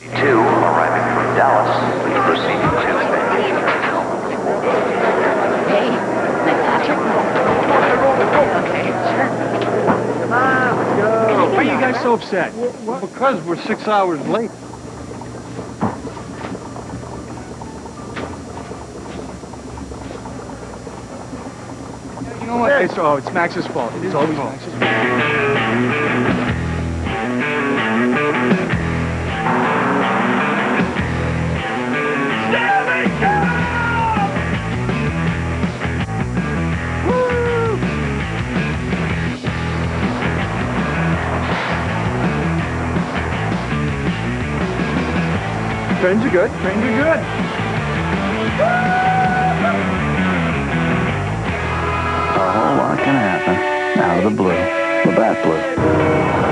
Two arriving from Dallas, please proceed to Spanish Terminal. Hey, Patrick. Okay, sure. Come on, let's go. Why are you guys so upset? Because we're six hours late. You know what? It's, oh, it's Max's fault. It's always Max's fault. Trains are good. Trains are good. A whole lot can happen out of the blue. Labatt Blue.